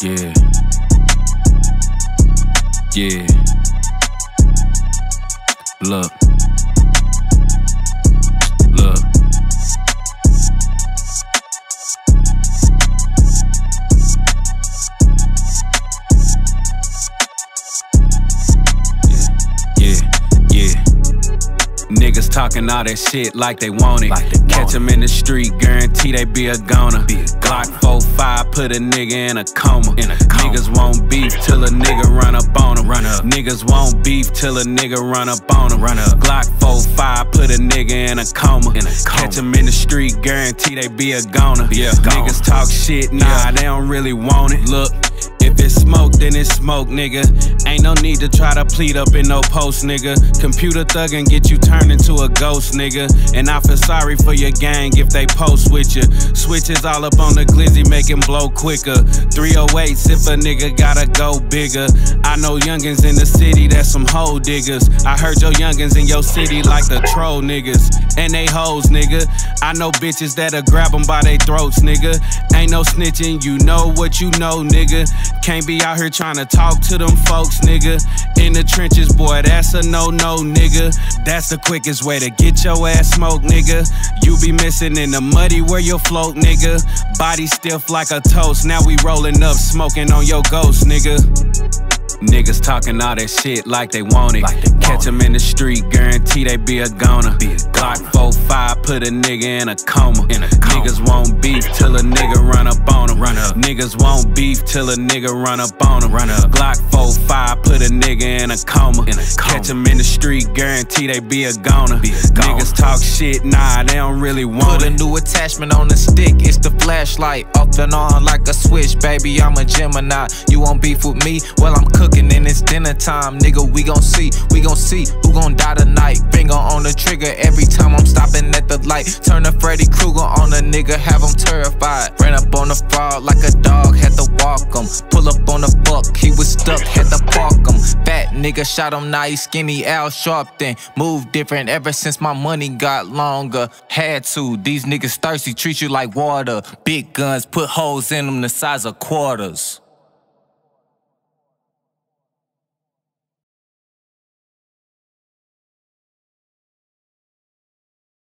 Yeah. Yeah. Look. Niggas talking all that shit like they want it. Like they want Catch them in the street, guarantee they be a goner. Be a Glock goner. 4-5, put a nigga in a coma. In a coma. Niggas want beef till a nigga run up on them. Run up. Niggas want beef till a nigga run up on them. Run up. Glock 4-5, put a nigga in a coma. In a coma. Catch them in the street, guarantee they be a goner. Be a Niggas talk shit, nah, Yeah. they don't really want it. Look. It's smoke, then it's smoke, nigga. Ain't no need to try to plead up in no post, nigga. Computer thuggin' get you turned into a ghost, nigga. And I feel sorry for your gang if they post with you. Switches all up on the glizzy, make him blow quicker. 308s if a nigga gotta go bigger. I know youngins in the city that's some hoe diggers. I heard your youngins in your city like the troll niggas. And they hoes, nigga. I know bitches that'll grab them by they throats, nigga. Ain't no snitching, you know what you know, nigga. Can't be out here trying to talk to them folks, nigga. In the trenches, boy, that's a no no, nigga. That's the quickest way to get your ass smoked, nigga. You be missing in the muddy where you float, nigga. Body stiff like a toast. Now we rolling up, smoking on your ghost, nigga. Niggas talking all that shit like they want it. Like they want Catch them in the street, guarantee they be a goner. Be a Glock 4-5, put a nigga in a coma. In a coma. Niggas want beef till a nigga run up Niggas want beef till a nigga run up on them. Run up. Glock 4-5, put a nigga in a coma. In a coma. Catch them in the street, guarantee they be a goner. Be a goner. Niggas talk shit, nah, they don't really want Put a new attachment on the stick, it's the flashlight. Off and on like a switch, baby, I'm a Gemini. You want beef with me? Well, I'm cooking and it's dinner time. Nigga, we gon' see, we gon' see who gon' die tonight. Finger on the trigger every time I'm stopping at the light. Turn a Freddy Krueger on a nigga, have him terrified. Ran up on the frog like a dog, had to walk him. Pull up on the buck, he was stuck, had to park nigga shot him, he skinny, Al Sharpton. Move different ever since my money got longer. Had to, these niggas thirsty, treat you like water. Big guns, put holes in them the size of quarters.